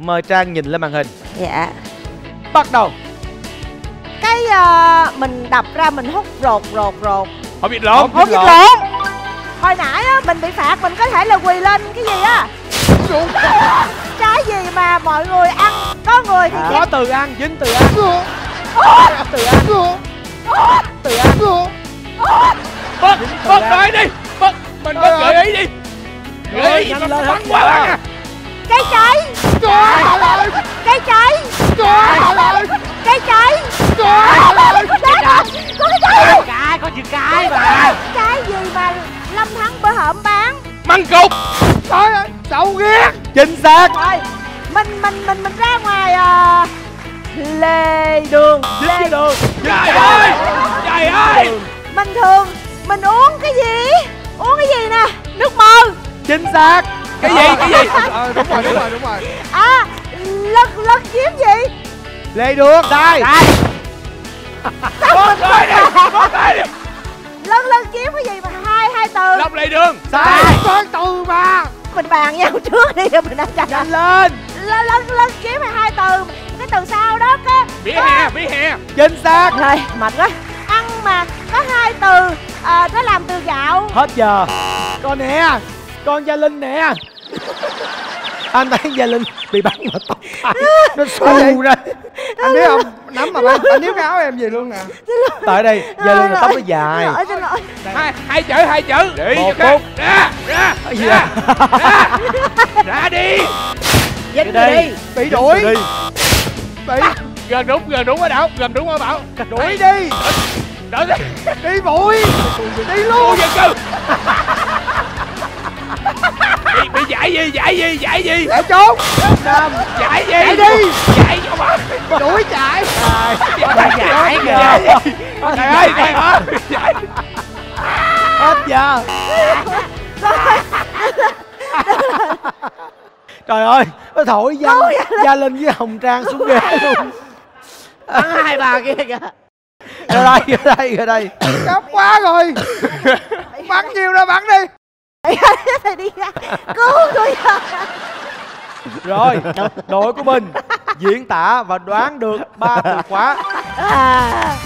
Mời Trang nhìn lên màn hình. Dạ. Bắt đầu. Cái uh, mình đập ra mình hút rột rột rột. Họ bị lộn. Hút vịt lộn. Hồi nãy á, mình bị phạt mình có thể là quỳ lên cái gì á. Trái gì mà mọi người ăn? Có người thì Có chết. từ ăn, dính từ ăn. Từ ăn. Từ ăn. Bớt, bớt nói đi. Bớt, mình bớt gợi ý đi. Gợi ý nhanh lên, bắn hết quá giờ. bắn à Cây cháy Cây cháy Cây cháy Đấy rồi, Có cái cháy Cái, có chữ cái mà. Trái. Gì mà Lâm Thắng bữa hổm bán? Măng cục. Trời ơi, sầu ghét. Chính xác. Rồi Mình mình mình mình ra ngoài ờ, Lề đường. Dính đường. Trời ơi. Trời ơi. Mình thường Mình uống cái gì? Uống cái gì nè? Nước mơ. Chính xác. Cái gì, cái gì? Ờ, đúng rồi, đúng rồi, đúng rồi. À Lân lân kiếm gì? Lê đường Sai Bớt nói đi Bớt nói đi. Lân lân kiếm cái gì mà hai hai từ? Long lề đường Sai Con từ mà. Mình bàn nhau trước đi rồi mình đã trả. Nhanh lên. Lân lân lân kiếm là hai từ. Cái từ sau đó cái Vỉa hè, vỉa hè. Chính xác. Rồi mệt quá. Ăn mà có hai từ à, Nó làm từ gạo. Hết giờ. Con nè Con Gia Linh nè Anh thấy Gia Linh bị bắn vào tóc. Nó xù ra. anh biết không nắm mà anh, anh níu cái áo em gì luôn nè. Tại đây Gia Linh là tóc nó dài. Hai, hai chữ, hai chữ. Đi Một cho phút. Ra, ra, ra, à? ra. Ra đi. Dính Đi đi. Bị đuổi. Đi. Bị. Gần đúng, gần đúng quá Đảo Gần đúng quá Bảo. Đuổi đi. Đỡ đi. Đi. Bụi. Đi luôn. Dân cư giải gì, giải gì, giải gì? Chạy trốn. Năm Giải gì? Chạy đi. Giải cho bà đuổi chạy. Giải kìa. Trời ơi, trời ơi. Giải Hết giờ. Trời ơi Nó thổi Gia, Gia Linh với Hồng Trang xuống ghế luôn. Bắn hai bà kia kìa. Ra đây, ra đây, ra đây. Gấp quá rồi. Bắn nhiều ra bắn đi. Thì đi ra rồi, đội của mình diễn tả và đoán được ba từ khóa. À,